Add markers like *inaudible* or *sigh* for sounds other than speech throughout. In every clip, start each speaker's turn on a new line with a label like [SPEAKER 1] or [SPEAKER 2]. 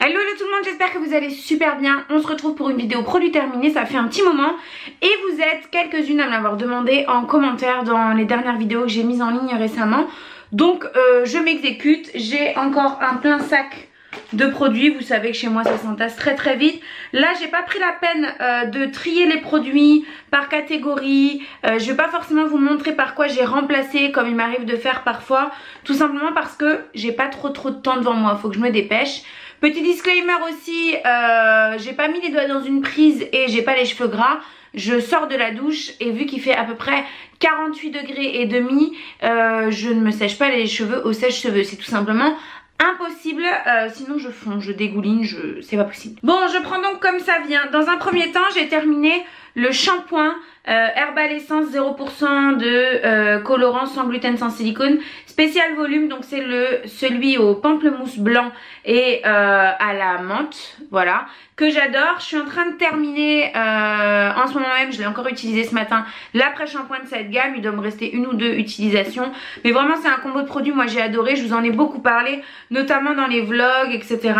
[SPEAKER 1] Hello tout le monde, j'espère que vous allez super bien. On se retrouve pour une vidéo produit terminé, ça fait un petit moment. Et vous êtes quelques-unes à me l'avoir demandé en commentaire dans les dernières vidéos que j'ai mises en ligne récemment. Donc euh, je m'exécute, j'ai encore un plein sac de produits. Vous savez que chez moi ça s'entasse très très vite. Là j'ai pas pris la peine euh, de trier les produits par catégorie. Euh, je vais pas forcément vous montrer par quoi j'ai remplacé comme il m'arrive de faire parfois. Tout simplement parce que j'ai pas trop trop de temps devant moi. Faut que je me dépêche. Petit disclaimer aussi, euh, j'ai pas mis les doigts dans une prise et j'ai pas les cheveux gras. Je sors de la douche et vu qu'il fait à peu près 48 degrés et demi, je ne me sèche pas les cheveux au sèche-cheveux. C'est tout simplement impossible euh, sinon je fonds, je dégouline, je... c'est pas possible. Bon je prends donc comme ça vient. Dans un premier temps j'ai terminé le shampoing euh, Herbal Essence 0% de euh, colorant sans gluten sans silicone. Spécial volume donc c'est le celui au pamplemousse blanc et euh, à la menthe voilà que j'adore. Je suis en train de terminer euh, en ce moment même je l'ai encore utilisé ce matin l'après shampoing de cette gamme. Il doit me rester une ou deux utilisations. Mais vraiment c'est un combo de produits. Moi j'ai adoré. Je vous en ai beaucoup parlé notamment dans les vlogs etc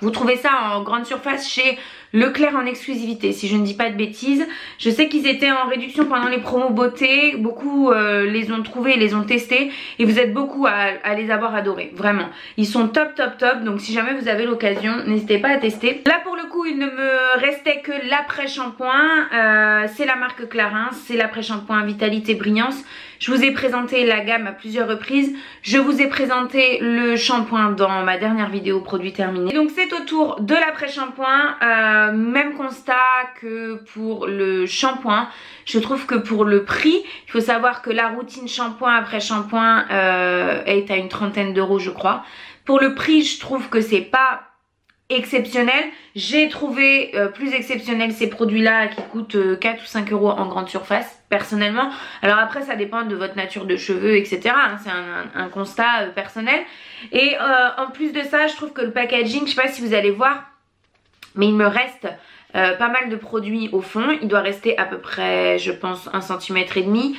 [SPEAKER 1] vous trouvez ça en grande surface chez Leclerc en exclusivité, si je ne dis pas de bêtises. Je sais qu'ils étaient en réduction pendant les promos beauté. Beaucoup euh, les ont trouvés, les ont testés. Et vous êtes beaucoup à, les avoir adorés, vraiment. Ils sont top, top, top. Donc si jamais vous avez l'occasion, n'hésitez pas à tester. Là pour le coup, il ne me restait que l'après-shampoing. Euh, c'est la marque Clarins, c'est l'après-shampoing Vitalité Brillance. Je vous ai présenté la gamme à plusieurs reprises. Je vous ai présenté le shampoing dans ma dernière vidéo produit terminé. Donc c'est au tour de l'après-shampoing. Euh, même constat que pour le shampoing. Je trouve que pour le prix, il faut savoir que la routine shampoing après shampoing euh, est à une trentaine d'euros je crois. Pour le prix, je trouve que c'est pas exceptionnel. J'ai trouvé euh, plus exceptionnel ces produits-là qui coûtent 4 ou 5 euros en grande surface personnellement. Alors après ça dépend de votre nature de cheveux etc. Hein, c'est un, constat euh, personnel. Et euh, en plus de ça je trouve que le packaging, je sais pas si vous allez voir, mais il me reste euh, pas mal de produits au fond. Il doit rester à peu près je pense 1 cm et demi.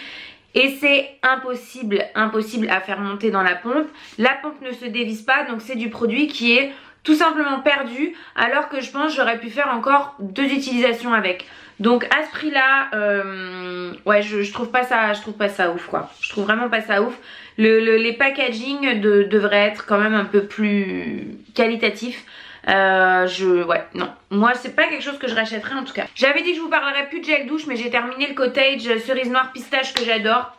[SPEAKER 1] Et c'est impossible, impossible à faire monter dans la pompe. La pompe ne se dévisse pas donc c'est du produit qui est tout simplement perdu alors que je pense j'aurais pu faire encore deux utilisations avec. Donc à ce prix là, euh, ouais je, trouve pas ça, je trouve pas ça ouf quoi. Je trouve vraiment pas ça ouf. les packaging devraient être quand même un peu plus qualitatifs. Euh, je, ouais, non. Moi, c'est pas quelque chose que je rachèterais en tout cas. J'avais dit que je vous parlerais plus de gel douche, mais j'ai terminé le cottage cerise noire pistache que j'adore.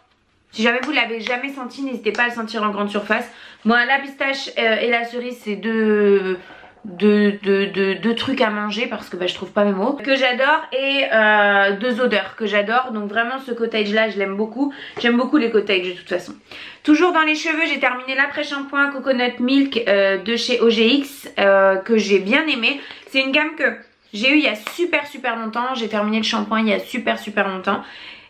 [SPEAKER 1] Si jamais vous l'avez jamais senti, n'hésitez pas à le sentir en grande surface. Moi, la pistache euh, et la cerise, c'est deux de, trucs à manger parce que bah, je trouve pas mes mots que j'adore et euh, deux odeurs que j'adore. Donc vraiment ce cottage là je l'aime beaucoup. J'aime beaucoup les cottages de toute façon. Toujours dans les cheveux j'ai terminé l'après shampoing coconut milk euh, de chez OGX euh, que j'ai bien aimé. C'est une gamme que j'ai eu il y a super super longtemps. J'ai terminé le shampoing il y a super super longtemps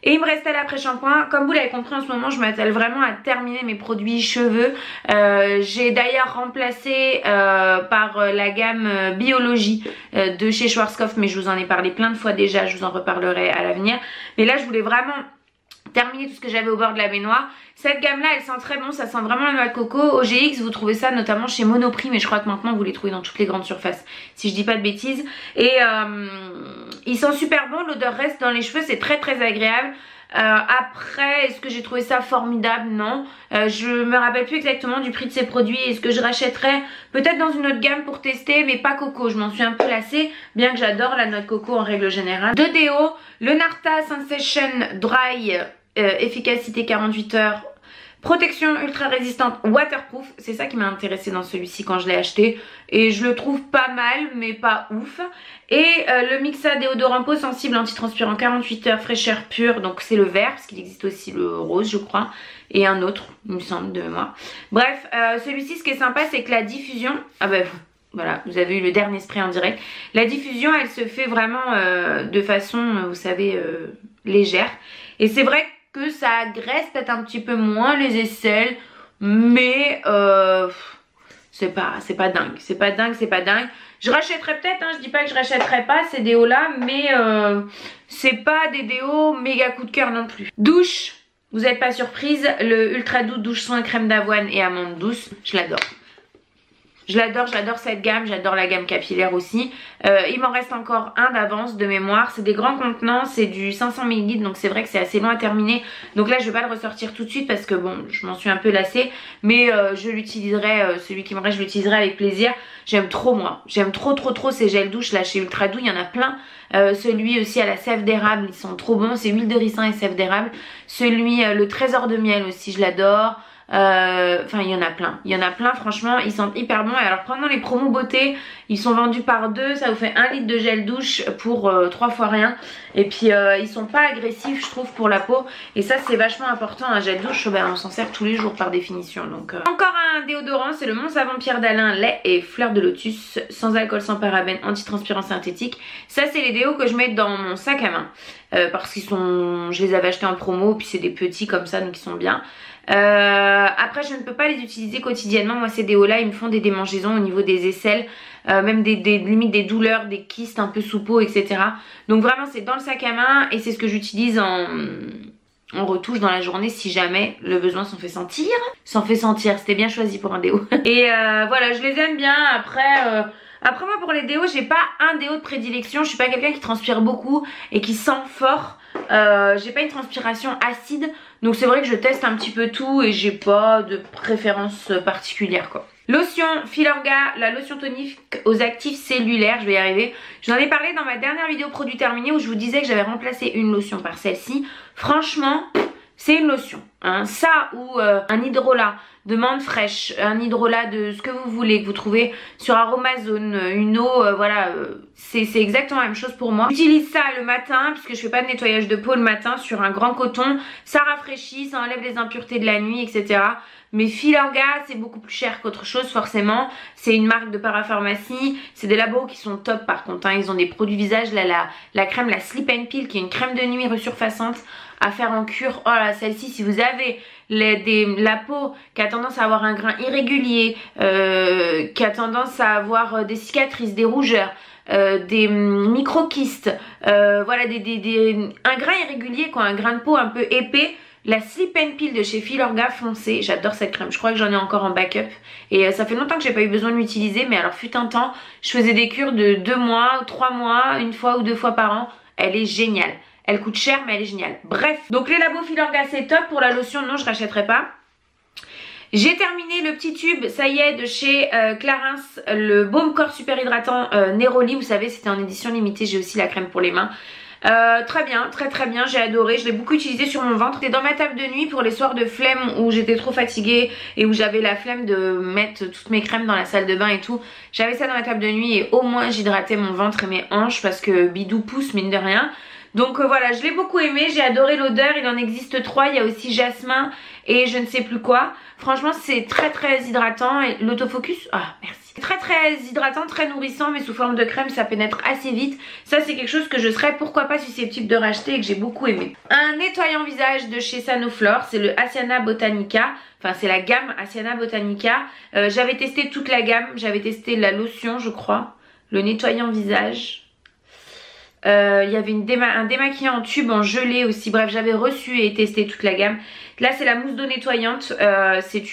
[SPEAKER 1] et il me restait l'après-shampoing. Comme vous l'avez compris en ce moment, je m'attelle vraiment à terminer mes produits cheveux. Euh, j'ai d'ailleurs remplacé euh, par euh, la gamme Biologie de chez Schwarzkopf. Mais je vous en ai parlé plein de fois déjà, je vous en reparlerai à l'avenir. Mais là, je voulais vraiment terminer tout ce que j'avais au bord de la baignoire. Cette gamme là elle sent très bon, ça sent vraiment la noix de coco. OGX vous trouvez ça notamment chez Monoprix mais je crois que maintenant vous les trouvez dans toutes les grandes surfaces si je dis pas de bêtises. Et euh, ils sont super bons, l'odeur reste dans les cheveux, c'est très très agréable. Euh, après, est-ce que j'ai trouvé ça formidable? Non. Euh, je me rappelle plus exactement du prix de ces produits. Est-ce que je rachèterais peut-être dans une autre gamme pour tester, mais pas coco? Je m'en suis un peu lassée, bien que j'adore la noix de coco en règle générale. De déo, le Narta Sensation Dry euh, efficacité 48 heures, protection ultra résistante waterproof. C'est ça qui m'a intéressé dans celui-ci quand je l'ai acheté. Et je le trouve pas mal, mais pas ouf. Et euh, le Mixa déodorant peau sensible antitranspirant 48 heures, fraîcheur pure. Donc c'est le vert, parce qu'il existe aussi le rose, je crois. Et un autre, il me semble, de moi. Bref, euh, celui-ci, ce qui est sympa, c'est que la diffusion... Ah bah voilà, vous avez eu le dernier spray en direct. La diffusion, elle se fait vraiment de façon, vous savez, légère. Et c'est vrai que que ça agresse peut-être un petit peu moins les aisselles, mais euh, c'est pas, pas dingue, c'est pas dingue, c'est pas dingue. Je rachèterai peut-être, hein, je dis pas que je rachèterai pas ces déos là, mais euh, c'est pas des déos méga coup de cœur non plus. Douche, vous n'êtes pas surprise, le Ultra Doux douche soin crème d'avoine et amande douce, je l'adore. Je l'adore, j'adore cette gamme, j'adore la gamme capillaire aussi. Euh, il m'en reste encore un d'avance de mémoire. C'est des grands contenants, c'est du 500 ml donc c'est vrai que c'est assez long à terminer. Donc là je vais pas le ressortir tout de suite parce que bon je m'en suis un peu lassée. Mais euh, je l'utiliserai, euh, celui qui me reste je l'utiliserai avec plaisir. J'aime trop moi, j'aime trop trop trop ces gels douche là chez Ultra Doux, il y en a plein. celui aussi à la sève d'érable, ils sont trop bons, c'est huile de ricin et sève d'érable. Celui, le trésor de miel aussi, je l'adore. Euh, enfin, il y en a plein. Il y en a plein, franchement, ils sentent hyper bons. Et alors, pendant les promos beauté, ils sont vendus par deux. Ça vous fait un litre de gel douche pour euh, trois fois rien. Et puis, euh, ils sont pas agressifs, je trouve, pour la peau. Et ça, c'est vachement important. Un gel douche, ben, on s'en sert tous les jours par définition. Donc, Encore un déodorant, c'est le Mont Savon Pierre d'Alain, lait et fleur de lotus. Sans alcool, sans parabène, anti-transpirant synthétique. Ça, c'est les déos que je mets dans mon sac à main. parce qu'ils sont... Je les avais achetés en promo, puis c'est des petits comme ça, donc ils sont bien. Euh, après, je ne peux pas les utiliser quotidiennement. Moi, ces déos-là, ils me font des démangeaisons au niveau des aisselles. Euh, même des, des, limites des douleurs, des kystes un peu sous peau, etc. Donc vraiment, c'est dans le sac à main et c'est ce que j'utilise en, en retouche dans la journée si jamais le besoin s'en fait sentir. S'en fait sentir, c'était bien choisi pour un déo. *laughs* et euh, voilà, je les aime bien. Après... Après moi pour les déos j'ai pas un déo de prédilection, je suis pas quelqu'un qui transpire beaucoup et qui sent fort. J'ai pas une transpiration acide donc c'est vrai que je teste un petit peu tout et j'ai pas de préférence particulière quoi. Lotion Filorga, la lotion tonique aux actifs cellulaires, je vais y arriver. J'en ai parlé dans ma dernière vidéo produit terminé où je vous disais que j'avais remplacé une lotion par celle-ci. Franchement, c'est une lotion. Hein. Ça ou euh, un hydrolat de menthe fraîche, un hydrolat de ce que vous voulez, que vous trouvez sur Aromazone, une eau, euh, voilà, euh, c'est exactement la même chose pour moi. J'utilise ça le matin, puisque je fais pas de nettoyage de peau le matin, sur un grand coton. Ça rafraîchit, ça enlève les impuretés de la nuit, etc. Mais Filorga, c'est beaucoup plus cher qu'autre chose forcément. C'est une marque de parapharmacie. C'est des labos qui sont top par contre. Hein. Ils ont des produits visage, là, la, la crème, la Sleep and Peel, qui est une crème de nuit resurfaçante à faire en cure. Oh là, celle-ci, si vous avez la peau qui a tendance à avoir un grain irrégulier, euh, qui a tendance à avoir euh, des cicatrices, des rougeurs, euh, des mm, micro-kystes, voilà, des, un grain irrégulier, quoi, un grain de peau un peu épais, la Sleep and Peel de chez Filorga foncé, j'adore cette crème, je crois que j'en ai encore en backup et ça fait longtemps que j'ai pas eu besoin de l'utiliser mais alors fut un temps, je faisais des cures de 2 mois, 3 mois, une fois ou deux fois par an, elle est géniale. Elle coûte cher mais elle est géniale. Bref, donc les labos Filorga c'est top. Pour la lotion, non, je rachèterai pas. J'ai terminé le petit tube, ça y est, de chez euh, Clarins, le baume corps super hydratant euh, Neroli. Vous savez, c'était en édition limitée. J'ai aussi la crème pour les mains. Euh, très bien, très très bien, j'ai adoré, je l'ai beaucoup utilisé sur mon ventre. C'était dans ma table de nuit pour les soirs de flemme où j'étais trop fatiguée et où j'avais la flemme de mettre toutes mes crèmes dans la salle de bain et tout. J'avais ça dans ma table de nuit et au moins j'hydratais mon ventre et mes hanches parce que bidou pousse mine de rien. Donc euh, voilà, je l'ai beaucoup aimé, j'ai adoré l'odeur, il en existe trois, il y a aussi jasmin et je ne sais plus quoi. Franchement, c'est très très hydratant et l'autofocus, ah merci. Très très hydratant, très nourrissant mais sous forme de crème, ça pénètre assez vite. Ça c'est quelque chose que je serais pourquoi pas susceptible de racheter et que j'ai beaucoup aimé. Un nettoyant visage de chez Sanoflore, c'est le Asiana Botanica. Enfin c'est la gamme Asiana Botanica. Euh, j'avais testé toute la gamme, j'avais testé la lotion je crois, le nettoyant visage euh, il y avait une un démaquillant en tube en gelée aussi. Bref, j'avais reçu et testé toute la gamme. Là, c'est la mousse d'eau nettoyante. Euh, c'est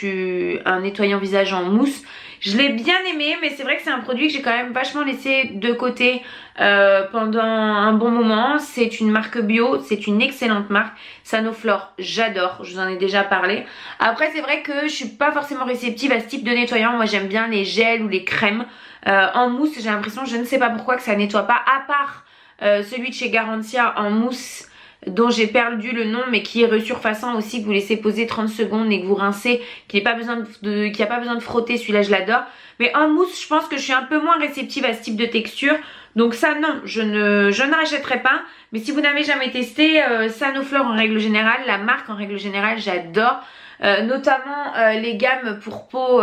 [SPEAKER 1] un nettoyant visage en mousse. Je l'ai bien aimé, mais c'est vrai que c'est un produit que j'ai quand même vachement laissé de côté euh, pendant un bon moment. C'est une marque bio, c'est une excellente marque. Sanoflore, j'adore, je vous en ai déjà parlé. Après, c'est vrai que je suis pas forcément réceptive à ce type de nettoyant. Moi, j'aime bien les gels ou les crèmes. en mousse, j'ai l'impression, je ne sais pas pourquoi, que ça nettoie pas, à part euh, celui de chez Garantia en mousse dont j'ai perdu le nom mais qui est resurfaçant aussi que vous laissez poser 30 secondes et que vous rincez qui n'a pas besoin de, pas besoin de frotter celui-là je l'adore. Mais en mousse je pense que je suis un peu moins réceptive à ce type de texture. Donc ça non je ne je rachèterai pas. Mais si vous n'avez jamais testé euh, Sanoflore en règle générale la marque en règle générale j'adore. Euh, notamment les gammes pour peau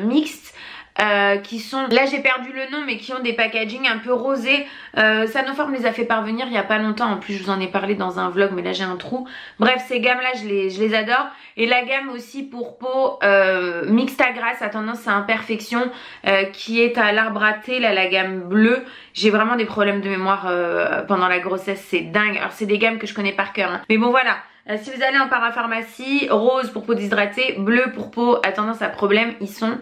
[SPEAKER 1] mixte euh, qui sont, là j'ai perdu le nom, mais qui ont des packaging un peu rosés. Euh, Sanoform les a fait parvenir il y a pas longtemps, en plus je vous en ai parlé dans un vlog, mais là j'ai un trou. Bref, ces gammes-là, je les, je les adore. Et la gamme aussi pour peau euh, à grasse à tendance à imperfection, euh, qui est à l'arbre à là la gamme bleue. J'ai vraiment des problèmes de mémoire euh, pendant la grossesse, c'est dingue. Alors c'est des gammes que je connais par cœur. Hein. Mais bon voilà, si vous allez en parapharmacie, rose pour peau déshydratée, bleu pour peau à tendance à problème, ils sont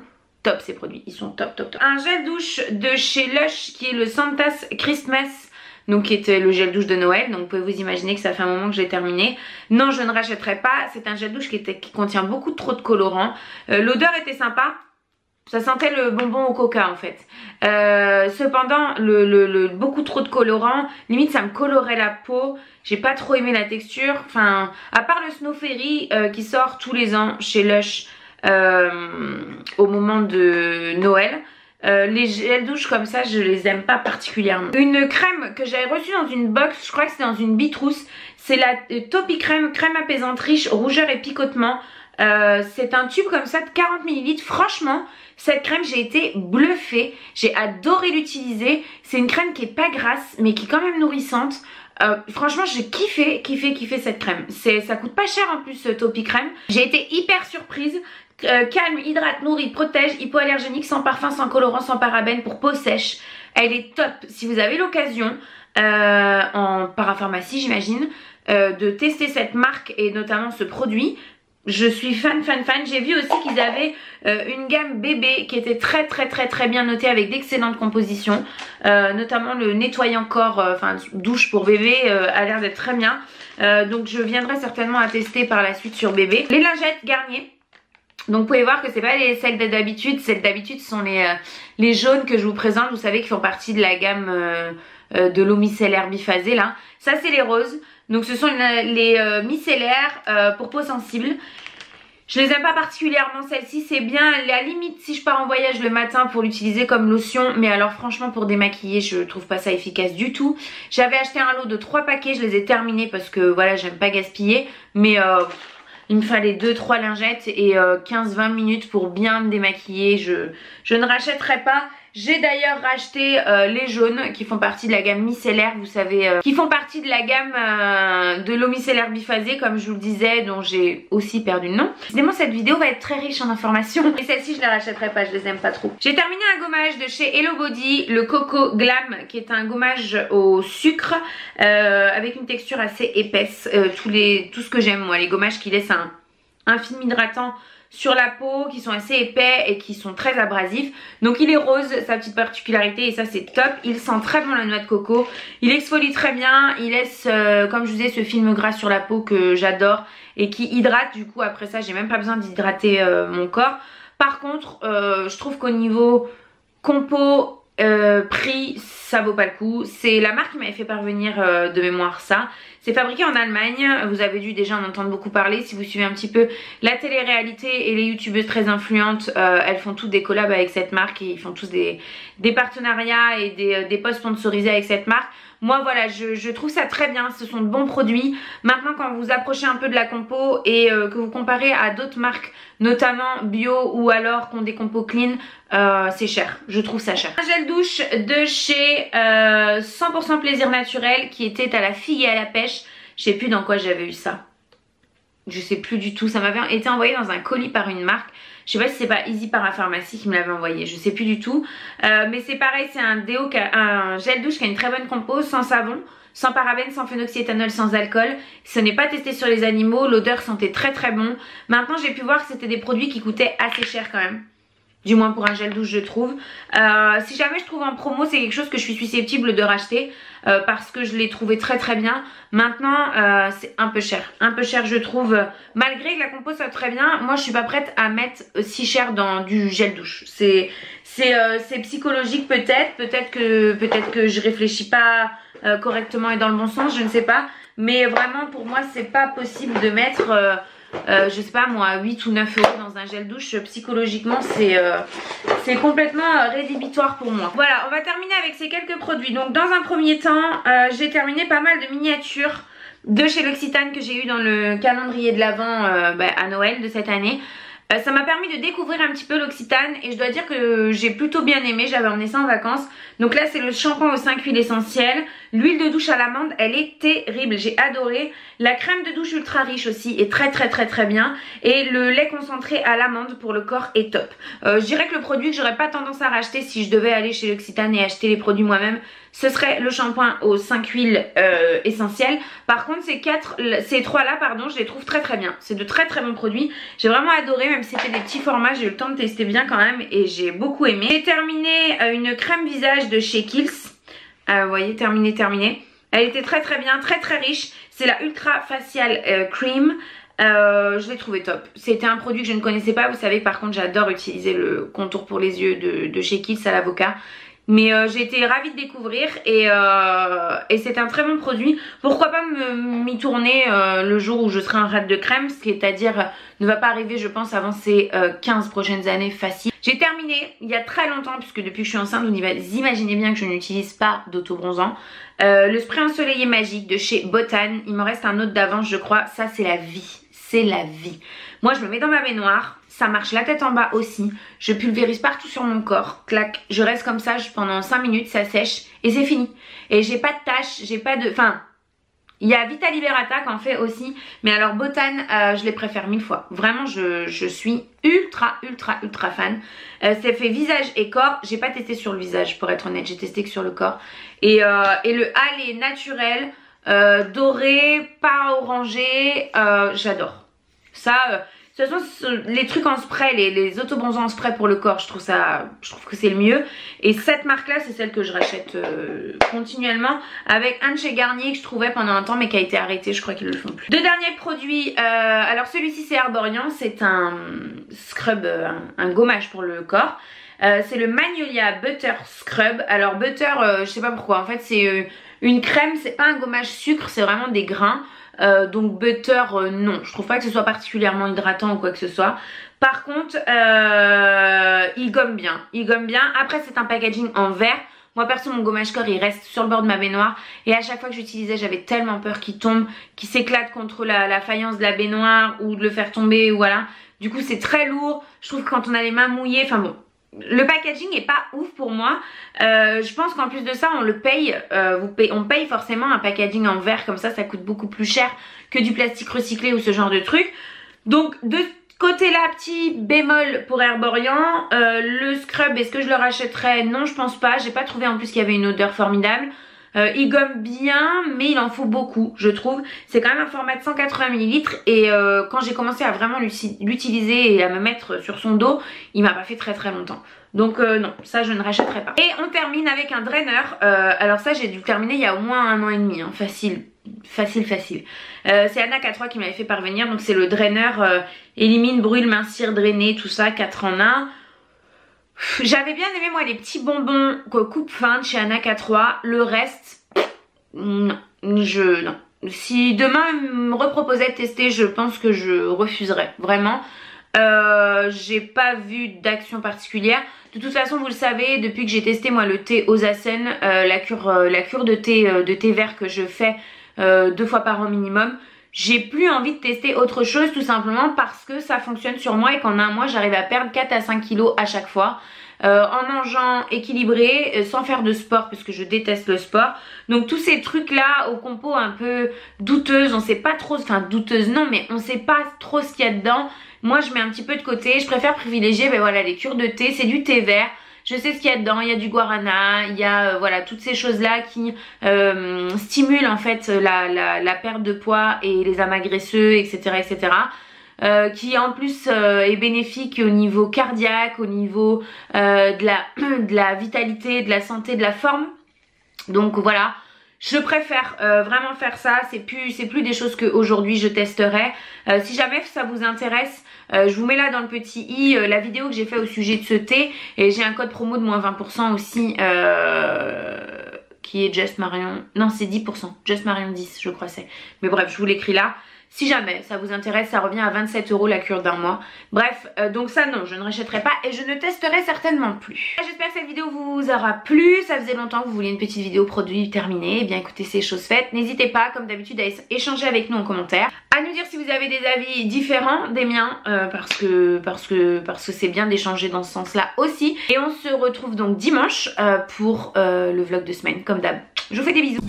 [SPEAKER 1] top ces produits, ils sont top top top. Un gel douche de chez Lush qui est le Santa's Christmas donc qui était le gel douche de Noël. Donc vous pouvez vous imaginer que ça fait un moment que j'ai terminé. Non, je ne rachèterai pas. C'est un gel douche qui, était, qui contient beaucoup trop de colorants. Euh, l'odeur était sympa. Ça sentait le bonbon au coca en fait. Euh, cependant, le, beaucoup trop de colorants, limite ça me colorait la peau. J'ai pas trop aimé la texture. Enfin, à part le Snow Fairy euh, qui sort tous les ans chez Lush au moment de Noël. Euh, les gels douche comme ça, je les aime pas particulièrement. Une crème que j'avais reçue dans une box, je crois que c'est dans une bitrousse. C'est la euh, Topi Crème, crème apaisante riche, rougeur et picotement. Euh, c'est un tube comme ça de 40 ml. Franchement, cette crème, j'ai été bluffée. J'ai adoré l'utiliser. C'est une crème qui est pas grasse, mais qui est quand même nourrissante. franchement, j'ai kiffé, kiffé, kiffé cette crème. Ça coûte pas cher en plus, Topi Crème. J'ai été hyper surprise. Euh, calme, hydrate, nourrit, protège, hypoallergénique, sans parfum, sans colorant, sans parabène, pour peau sèche. Elle est top. Si vous avez l'occasion, euh, en parapharmacie j'imagine, euh, de tester cette marque et notamment ce produit, je suis fan fan fan. J'ai vu aussi qu'ils avaient une gamme bébé qui était très très très très bien notée avec d'excellentes compositions. notamment le nettoyant corps, enfin douche pour bébé a l'air d'être très bien. donc je viendrai certainement à tester par la suite sur bébé. Les lingettes Garnier. Donc vous pouvez voir que c'est pas les, celles d'habitude, celles d'habitude sont les, euh, jaunes que je vous présente, vous savez qui font partie de la gamme euh, euh, de l'eau micellaire biphasée là. Ça c'est les roses, donc ce sont les micellaires pour peau sensible. Je les aime pas particulièrement. Celle-ci, c'est bien la limite si je pars en voyage le matin pour l'utiliser comme lotion, mais alors franchement pour démaquiller je trouve pas ça efficace du tout. J'avais acheté un lot de 3 paquets, je les ai terminés parce que voilà j'aime pas gaspiller, mais il me fallait 2-3 lingettes et 15-20 euh, minutes pour bien me démaquiller. Je, je ne rachèterai pas. J'ai d'ailleurs racheté euh, les jaunes qui font partie de la gamme micellaire, vous savez, euh, qui font partie de la gamme euh, de l'eau micellaire biphasée, comme je vous le disais, dont j'ai aussi perdu le nom. Décidément, cette vidéo va être très riche en informations. Mais celle-ci, je les rachèterai pas, je les aime pas trop. J'ai terminé un gommage de chez Hello Body, le Coco Glam, qui est un gommage au sucre, avec une texture assez épaisse. tous les, tout ce que j'aime, moi, les gommages qui laissent un film hydratant sur la peau qui sont assez épais et qui sont très abrasifs. Donc il est rose, sa petite particularité et ça c'est top. Il sent très bon la noix de coco. Il exfolie très bien, il laisse euh, comme je vous disais ce film gras sur la peau que j'adore et qui hydrate. Du coup après ça j'ai même pas besoin d'hydrater euh, mon corps. Par contre euh, je trouve qu'au niveau compo prix, ça vaut pas le coup. C'est la marque qui m'avait fait parvenir de mémoire ça. C'est fabriqué en Allemagne. Vous avez dû déjà en entendre beaucoup parler. Si vous suivez un petit peu la télé-réalité et les youtubeuses très influentes, euh, elles font toutes des collabs avec cette marque et ils font tous des, partenariats et des, des posts sponsorisés avec cette marque. Moi voilà, je, trouve ça très bien, ce sont de bons produits. Maintenant quand vous approchez un peu de la compo et euh, que vous comparez à d'autres marques, notamment bio ou alors qui ont des compos clean, euh, c'est cher, je trouve ça cher. Un gel douche de chez 100% euh, plaisir naturel qui était à la figue et à la pêche. Je sais plus dans quoi j'avais eu ça. Je sais plus du tout, ça m'avait été envoyé dans un colis par une marque. Je sais pas si c'est pas Easy Parapharmacie qui me l'avait envoyé, je sais plus du tout. Euh, mais c'est pareil, c'est un déo, un gel douche qui a une très bonne compo, sans savon, sans parabènes, sans phénoxyéthanol, sans alcool. Ce n'est pas testé sur les animaux, l'odeur sentait très très bon. Maintenant j'ai pu voir que c'était des produits qui coûtaient assez cher quand même du moins pour un gel douche je trouve. Euh, si jamais je trouve en promo c'est quelque chose que je suis susceptible de racheter euh, parce que je l'ai trouvé très très bien. Maintenant euh, c'est un peu cher, un peu cher je trouve malgré que la compo soit très bien. Moi je suis pas prête à mettre si cher dans du gel douche. C'est c'est psychologique peut-être, peut-être que peut-être que je réfléchis pas correctement et dans le bon sens, je ne sais pas. Mais vraiment pour moi c'est pas possible de mettre euh, je sais pas moi, 8 ou 9 euros dans un gel douche, psychologiquement c'est euh, complètement euh, rédhibitoire pour moi. Voilà, on va terminer avec ces quelques produits. Donc dans un premier temps, j'ai terminé pas mal de miniatures de chez L'Occitane que j'ai eu dans le calendrier de l'Avent bah, à Noël de cette année. Euh, ça m'a permis de découvrir un petit peu l'Occitane et je dois dire que j'ai plutôt bien aimé, j'avais emmené ça en vacances. Donc là c'est le shampoing aux 5 huiles essentielles, l'huile de douche à l'amande, elle est terrible, j'ai adoré. La crème de douche ultra riche aussi est très très très très bien et le lait concentré à l'amande pour le corps est top. Euh, je dirais que le produit que j'aurais pas tendance à racheter si je devais aller chez l'Occitane et acheter les produits moi-même, ce serait le shampoing aux 5 huiles euh, essentielles. Par contre, ces quatre, ces trois là, pardon, je les trouve très très bien. C'est de très très bons produits. J'ai vraiment adoré, même si c'était des petits formats, j'ai eu le temps de tester bien quand même et j'ai beaucoup aimé. J'ai terminé euh, une crème visage de chez Kills. Euh, vous voyez, terminé, terminé. Elle était très très bien, très très riche. C'est la Ultra Facial Cream. je l'ai trouvé top. C'était un produit que je ne connaissais pas. Vous savez, par contre, j'adore utiliser le contour pour les yeux de, de chez Kills à l'avocat. Mais euh, j'ai été ravie de découvrir et, euh, c'est un très bon produit. Pourquoi pas m'y tourner euh, le jour où je serai un rade de crème, c'est-à-dire ne va pas arriver je pense avant ces 15 prochaines années facile. J'ai terminé il y a très longtemps puisque depuis que je suis enceinte vous imaginez bien que je n'utilise pas d'auto-bronzant. le spray ensoleillé magique de chez Botan, il me reste un autre d'avance je crois, ça c'est la vie, c'est la vie. Moi je me mets dans ma baignoire, ça marche la tête en bas aussi. Je pulvérise partout sur mon corps. Clac. Je reste comme ça pendant 5 minutes, ça sèche et c'est fini. Et j'ai pas de taches, j'ai pas de... Enfin, il y a Vita Liberata en fait aussi. Mais alors Botan, euh, je les préfère mille fois. Vraiment, je, suis ultra, ultra, ultra fan. Euh, c'est fait visage et corps. J'ai pas testé sur le visage pour être honnête. J'ai testé que sur le corps. Et, euh, le hal naturel. doré, pas orangé. J'adore. Ça de toute façon, les trucs en spray, les, les autobronzants en spray pour le corps, je trouve ça, je trouve que c'est le mieux. Et cette marque-là, c'est celle que je rachète euh, continuellement. Avec un de chez Garnier que je trouvais pendant un temps, mais qui a été arrêté. Je crois qu'ils le font plus. Deux derniers produits. Euh, alors celui-ci, c'est Arborian. C'est un scrub, euh, un, gommage pour le corps. c'est le Magnolia Butter Scrub. Alors Butter, je sais pas pourquoi. En fait, c'est une crème. C'est pas un gommage sucre, c'est vraiment des grains. Euh, donc butter euh, non, je trouve pas que ce soit particulièrement hydratant ou quoi que ce soit. Par contre, euh, il gomme bien, il gomme bien. Après c'est un packaging en verre. Moi perso mon gommage corps il reste sur le bord de ma baignoire et à chaque fois que j'utilisais j'avais tellement peur qu'il tombe, qu'il s'éclate contre la, faïence de la baignoire ou de le faire tomber voilà. Du coup c'est très lourd, je trouve que quand on a les mains mouillées, enfin bon le packaging est pas ouf pour moi. Euh, je pense qu'en plus de ça, on le paye, euh, on paye forcément un packaging en verre comme ça, ça coûte beaucoup plus cher que du plastique recyclé ou ce genre de truc. Donc de côté là, petit bémol pour Herborian, euh, le scrub, est-ce que je le rachèterais? Non, je pense pas. J'ai pas trouvé en plus qu'il y avait une odeur formidable. Euh, il gomme bien, mais il en faut beaucoup, je trouve. C'est quand même un format de 180 ml et euh, quand j'ai commencé à vraiment l'utiliser et à me mettre sur son dos, il m'a pas fait très très longtemps. Donc euh, non, ça je ne rachèterai pas. Et on termine avec un drainer. alors ça j'ai dû terminer il y a au moins un an et demi, hein, facile. Facile, facile. c'est Anna K3 qui m'avait fait parvenir. Donc c'est le drainer élimine, brûle, mincir, drainer, tout ça, 4 en 1. J'avais bien aimé moi les petits bonbons coupe fin de chez Anna K3. Le reste, non. Je, non. Si demain me reproposait de tester, je pense que je refuserais. Vraiment. Euh, j'ai pas vu d'action particulière. De toute façon, vous le savez, depuis que j'ai testé moi le thé aux euh, la, cure, euh, la cure de thé, de thé vert que je fais deux fois par an minimum, j'ai plus envie de tester autre chose tout simplement parce que ça fonctionne sur moi et qu'en un mois j'arrive à perdre 4 à 5 kilos à chaque fois. Euh, en mangeant équilibré, euh, sans faire de sport parce que je déteste le sport. Donc tous ces trucs là aux compos un peu douteuses, on sait pas trop, enfin douteuses non mais on sait pas trop ce qu'il y a dedans. Moi je mets un petit peu de côté, je préfère privilégier ben voilà, les cures de thé, c'est du thé vert je sais ce qu'il y a dedans, il y a du guarana, il y a euh, voilà toutes ces choses là qui euh, stimulent en fait la, la, perte de poids et les amas etc etc. Euh, qui en plus est bénéfique au niveau cardiaque, au niveau de, la, *clears throat* de la vitalité, de la santé, de la forme. Donc voilà, je préfère vraiment faire ça, c'est plus, plus des choses qu'aujourd'hui je testerai. si jamais ça vous intéresse, euh, je vous mets là dans le petit i euh, la vidéo que j'ai fait au sujet de ce thé. Et j'ai un code promo de moins 20% aussi. Euh, qui est Just Marion. Non, c'est 10%. Just Marion 10, je crois c'est. Mais bref, je vous l'écris là. Si jamais ça vous intéresse, ça revient à 27 euros la cure d'un mois. Bref, euh, donc ça non, je ne rachèterai pas et je ne testerai certainement plus. J'espère que cette vidéo vous aura plu. Ça faisait longtemps que vous vouliez une petite vidéo produit terminée. Eh bien écoutez, c'est chose faite. N'hésitez pas, comme d'habitude, à échanger avec nous en commentaire. À nous dire si vous avez des avis différents des miens euh, parce que c'est bien d'échanger dans ce sens-là aussi. Et on se retrouve donc dimanche euh, pour le vlog de semaine, comme d'hab. Je vous fais des bisous.